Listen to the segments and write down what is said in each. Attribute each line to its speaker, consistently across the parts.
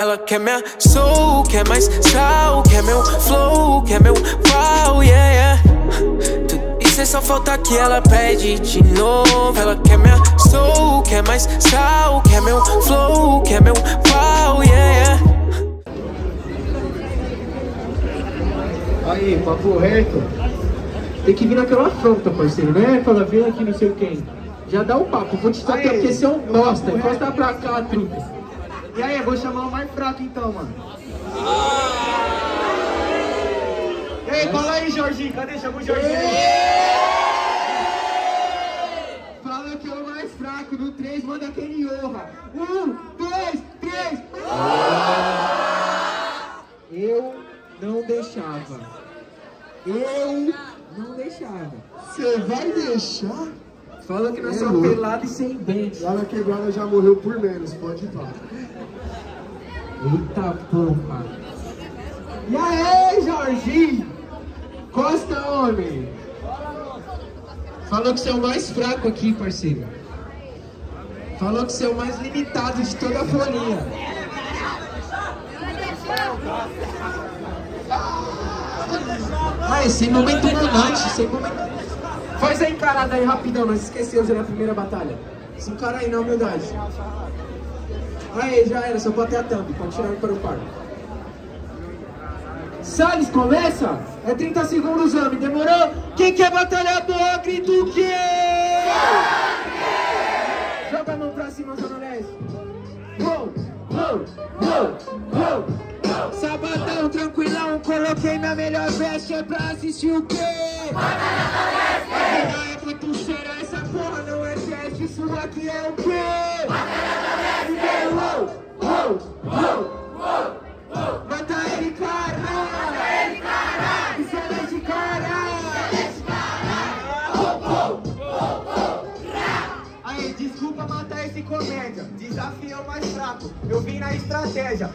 Speaker 1: Ela quer minha soul, quer mais sal, quer meu flow, quer meu pau, yeah, yeah. E cê só falta que ela pede de novo. Ela quer minha soul, quer mais sal, quer meu flow, quer meu pau, yeah, yeah.
Speaker 2: Aí, papo reto. Tem que vir naquela afronta, parceiro, né? Fala, vem aqui não sei quem. Já dá o um papo, vou te tacar porque você é um bosta. Encosta pra cá, truta. E aí, vou chamar o mais fraco então, mano. Ei, cola aí, Jorginho. Cadê? Chama o Jorginho Fala que é o mais fraco. No 3, manda aquele honra. Um, dois, três. Eu não deixava. Eu não deixava.
Speaker 3: Você vai deixar?
Speaker 2: Fala que nós somos pelados e sem dente.
Speaker 3: Lá na quebrada já morreu por menos, pode ir pra.
Speaker 2: Eita porra. E aí, Jorginho? Costa, homem. Falou que você é o mais fraco aqui, parceiro. Falou que você é o mais limitado de toda a folhinha. Aí, sem momento monante, sem momento... Faz a encarada aí rapidão, nós esqueceu já na primeira batalha. Se encara aí na humildade. Aí, já era, só pode ter a thumb, pode tirar para o par. Salles, começa? É 30 segundos, homem, demorou? Quem quer batalhar boa, grita o quê? Joga a mão pra cima, Zona Leste. Uou, uou, uou, uou. Tranquilão, coloquei minha melhor veste é pra assistir o quê? Batalha Leste! É muito sério essa porra, não é teste, isso aqui é o quê? Batalha Mata ele, cara! Mata ele, cara! Excelente, cara! Excelente, cara! Aí, desculpa matar esse comédia. Desafio é o mais fraco. Eu vim na estratégia.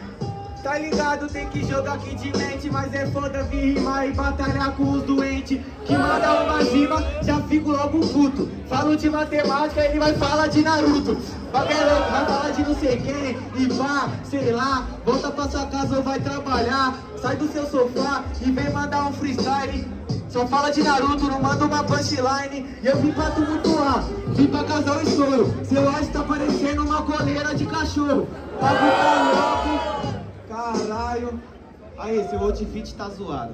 Speaker 2: Tá ligado, tem que jogar aqui de mente Mas é foda vir rimar e batalhar com os doentes. Que manda uma rima, já fico logo puto. Falo de matemática, ele vai falar de Naruto. Vai falar de não sei quem E vá, sei lá. Volta pra sua casa ou vai trabalhar. Sai do seu sofá e vem mandar um freestyle. Só fala de Naruto, não manda uma punchline. E eu vim pra tumultuar, vim pra casar o estouro. Seu áudio tá parecendo uma coleira de cachorro. Tá louco seu outfit tá zoado.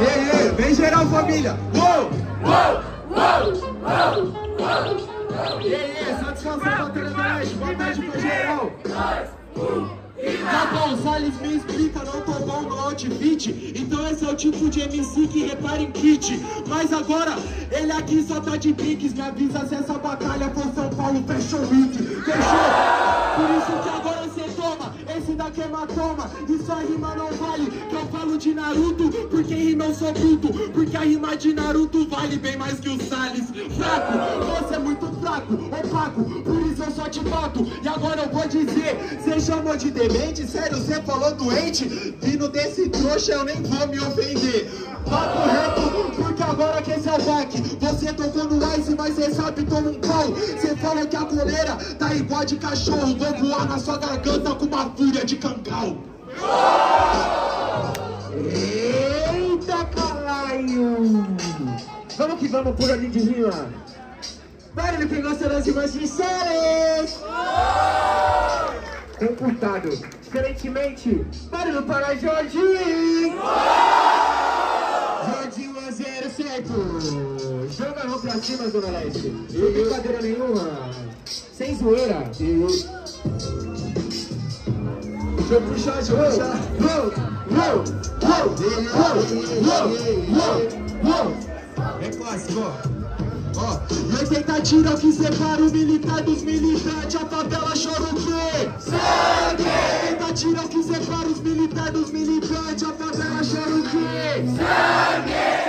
Speaker 2: Ei, ei, vem geral, família. Uou! Uou! Uou! Uou! Uou! Ei, ei, satisfação, bateria da Leste. Boa tarde pra geral. Dois, um. Tá bom, Salles me explica, não tô bom no outfit Então esse é o tipo de MC que repara em kit Mas agora, ele aqui só tá de piques Me avisa se essa batalha for São Paulo, fechou o hit Fechou? É matoma E sua rima não vale Que eu falo de Naruto Porque rima eu sou bruto Porque a rima de Naruto vale bem mais que o Salles. Fraco, você é muito fraco, opaco Por isso eu só te mato E agora eu vou dizer Cê chamou de demente? Sério, você falou doente? Vindo desse trouxa eu nem vou me ofender. Papo reto, porque agora que esse é o back Você tocou no ice, mas cê sabe toma um pau. Cê fala que a coleira tá igual de cachorro. Vou voar na sua garganta com uma fúria de cangal. Eita caralho! Vamos que vamos por ali de rima Barulho quem gosta das rimas sinceras encurtado. Diferentemente, barulho para Jorginho! Jorginho a zero, certo? Joga a mão pra cima, Zona Leste. Sem brincadeira nenhuma. Sem zoeira. Deixa eu puxar, deixa eu puxar. Uou, uou, uou, uou, uou, uou. É clássico, ó. Ó, e 80 tira que separa o militar dos militantes A favela chora o quê? Sangue! 80 tira que separa os militares dos militantes A favela chora o quê? Sangue!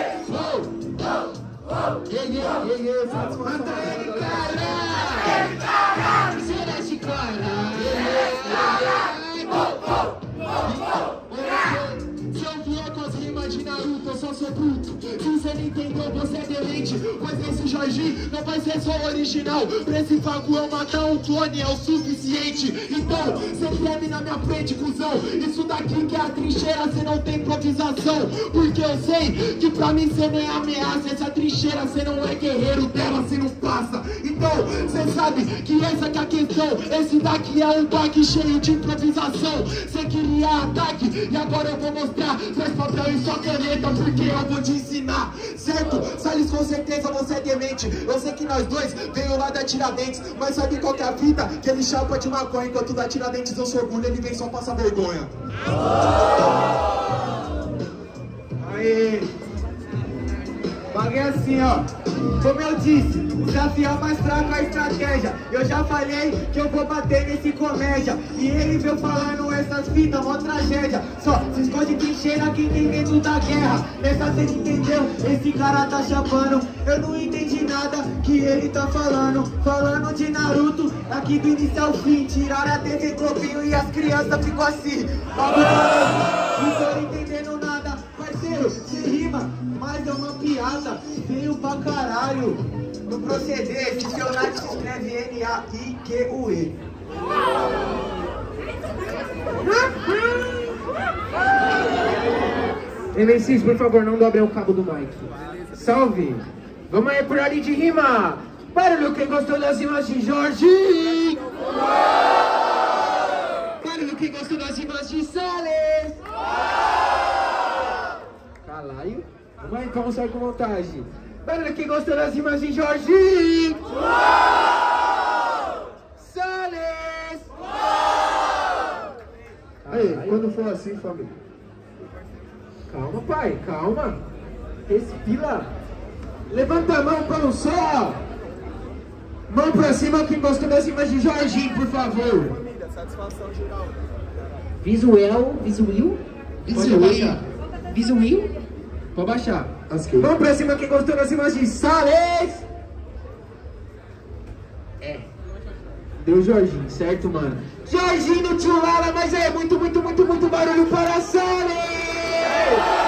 Speaker 2: Naruto, eu só sou bruto Se você não entendeu
Speaker 3: você é demente, pois esse Jorginho não vai ser só original. Pra esse fago eu matar um clone é o suficiente. Então, cê treme na minha frente, cuzão. Isso daqui que é a trincheira, cê não tem improvisação. Porque eu sei que pra mim cê nem ameaça. Essa trincheira, cê não é guerreiro dela, cê não passa. Então, cê sabe que essa que é a questão. Esse daqui é um baque cheio de improvisação. Cê queria ataque e agora eu vou mostrar. Traz papel e sua caneta, porque eu vou te ensinar. Certo? Salles, com certeza você é demente. Eu sei que nós dois veio lá da Tiradentes, mas sabe qual que é a fita? Que ele chapa de maconha, enquanto da Tiradentes eu sou orgulho, ele vem só passar vergonha.
Speaker 4: Assim, ó. Como eu disse, o desafio é mais fraco a estratégia. Eu já falei que eu vou bater nesse comédia. E ele veio falando essas fitas, mó tragédia. Só se esconde quem cheira quem tem medo da guerra. Nessa cê entendeu? Esse cara tá chapando. Eu não entendi nada que ele tá falando. Falando de Naruto, aqui do início ao fim. Tiraram a TV Globinho e as crianças ficou assim. Não tô entendendo nada. Mas é uma piada. Feio pra caralho. No proceder, like se escreve N-A-I-Q-U-E.
Speaker 2: MCs, por favor, não dobrem o cabo do mic. Salve! Vamos aí por ali de rima! Barulho quem gostou das rimas de Jorge! Barulho quem gostou das rimas de Salles! Caralho! Vamos aí, então sai com vontade. Barulho quem gostou das rimas de Jorge! Salles!
Speaker 3: Aí,
Speaker 2: Caralho.
Speaker 3: quando for assim, família.
Speaker 2: Calma, pai, calma. Respira. Levanta a mão para o sol. Mão pra cima quem gostou das imagens de Jorginho, por favor. Visuel, visual? Pode abaixar. Pode baixar. Vamos pra cima, quem gostou das imagens de Sales! É. Deu Jorginho, certo, mano? Jorginho, tio Lala, mas é muito, muito, muito, muito barulho para Sales!